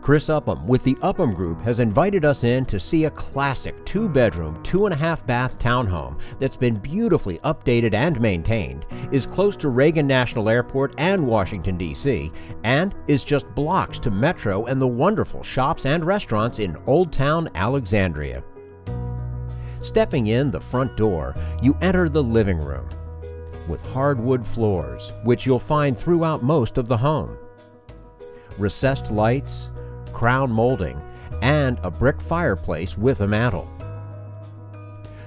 Chris Upham with the Upham Group has invited us in to see a classic two bedroom, two and a half bath townhome that's been beautifully updated and maintained, is close to Reagan National Airport and Washington, D.C., and is just blocks to Metro and the wonderful shops and restaurants in Old Town Alexandria. Stepping in the front door, you enter the living room with hardwood floors, which you'll find throughout most of the home. Recessed lights, crown molding, and a brick fireplace with a mantel.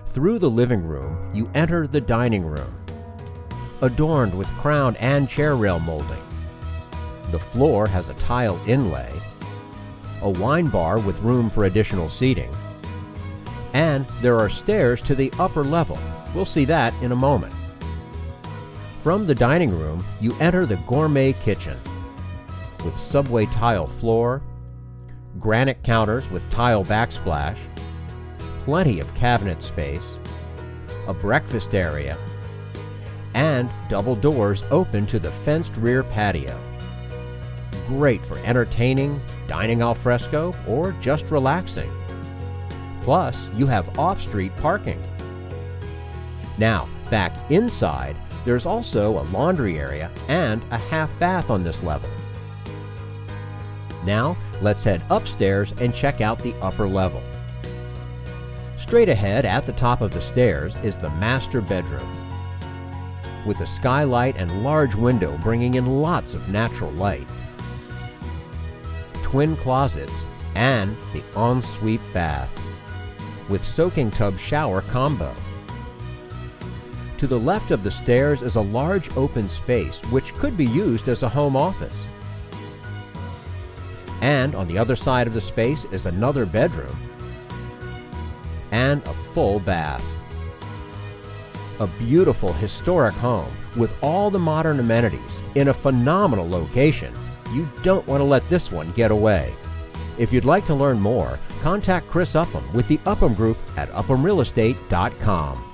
Through the living room, you enter the dining room, adorned with crown and chair rail molding. The floor has a tile inlay, a wine bar with room for additional seating, and there are stairs to the upper level. We'll see that in a moment. From the dining room, you enter the gourmet kitchen with subway tile floor, granite counters with tile backsplash, plenty of cabinet space, a breakfast area, and double doors open to the fenced rear patio. Great for entertaining, dining al fresco, or just relaxing. Plus, you have off street parking. Now, back inside, there's also a laundry area and a half bath on this level. Now, let's head upstairs and check out the upper level. Straight ahead at the top of the stairs is the master bedroom. With a skylight and large window bringing in lots of natural light. Twin closets and the ensuite bath with soaking tub shower combo. To the left of the stairs is a large open space which could be used as a home office. And on the other side of the space is another bedroom and a full bath. A beautiful historic home with all the modern amenities in a phenomenal location. You don't want to let this one get away. If you'd like to learn more, contact Chris Upham with the Upham Group at uphamrealestate.com.